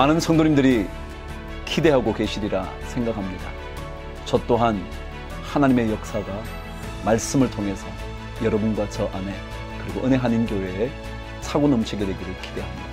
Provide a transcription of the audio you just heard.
많은 성도님들이 기대하고 계시리라 생각합니다. 저 또한 하나님의 역사가 말씀을 통해서 여러분과 저 안에 그리고 은혜 한인 교회에 차고 넘치게 되기를 기대합니다.